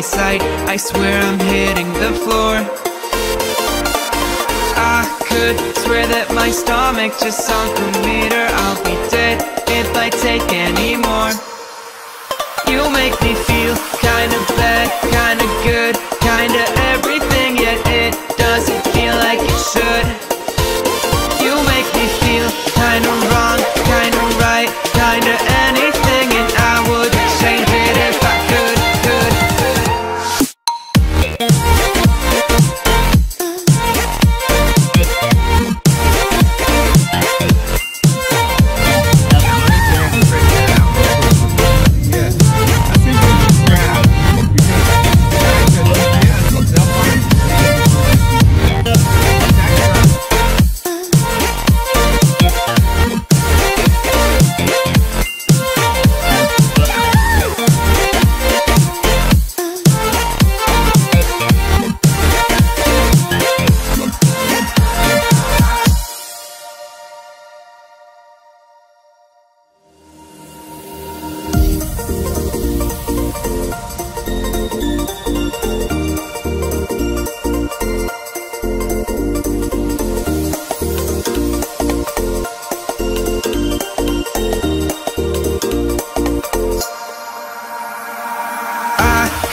my sight. I swear I'm hitting the floor. I could swear that my stomach just sunk a meter. I'll be dead if I take any more. You make me feel kinda bad,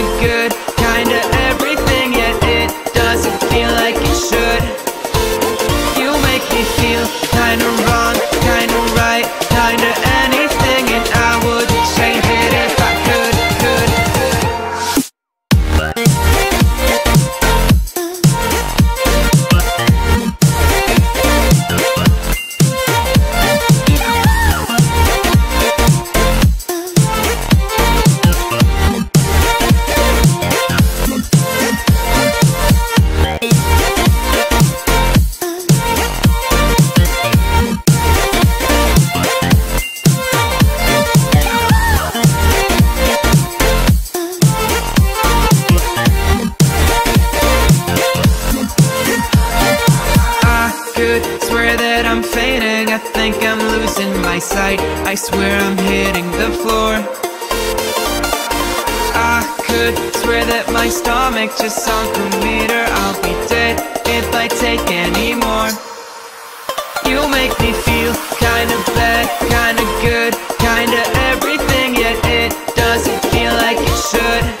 good, Could swear that I'm fainting. I think I'm losing my sight. I swear I'm hitting the floor. I could swear that my stomach just sunk a meter. I'll be dead if I take any more. You make me feel kinda bad, kinda good, kinda everything, yet it doesn't feel like it should.